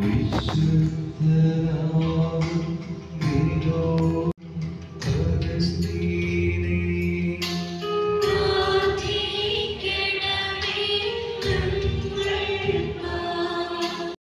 We stood there